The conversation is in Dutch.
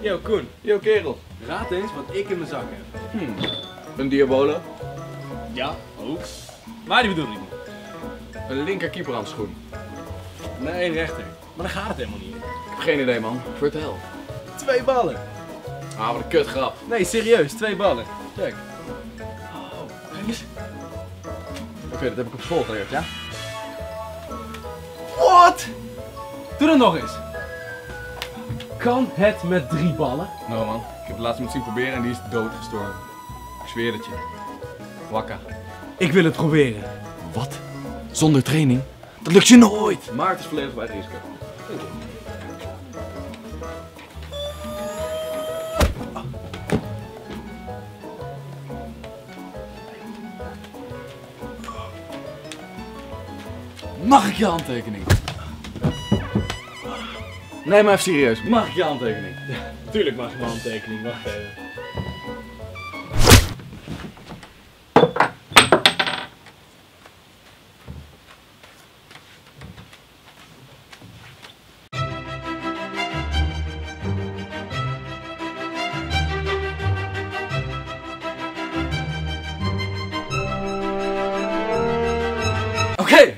Yo, Koen. Yo kerel. Raad eens wat ik in mijn zak heb. Hmm. Een diabolo. Ja, ook. Maar die bedoel ik niet. Een linker keeperhandschoen. Nee, een rechter. Maar dan gaat het helemaal niet. Ik heb geen idee man. Vertel. Twee ballen. Ah, wat een kut grap. Nee, serieus, twee ballen. Check. Oh, kijk eens. Oké, dat heb ik op school geleerd, ja? What? Doe dat nog eens. Kan het met drie ballen? Nou man, ik heb het laatst iemand zien proberen en die is doodgestorven. Ik zweer het je. Wakka. Ik wil het proberen. Wat? Zonder training? Dat lukt je nooit! Maar het is volledig op eigen risico. Mag ik je handtekening? Nee, maar even serieus. Mag ik je handtekening? Tuurlijk mag je mijn handtekening. Wacht even. Oké!